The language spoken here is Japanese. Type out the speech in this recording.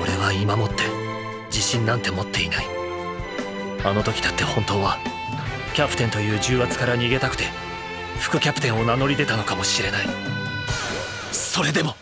俺は今もって自信なんて持っていない。あの時だって本当はキャプテンという重圧から逃げたくて副キャプテンを名乗り出たのかもしれない。それでも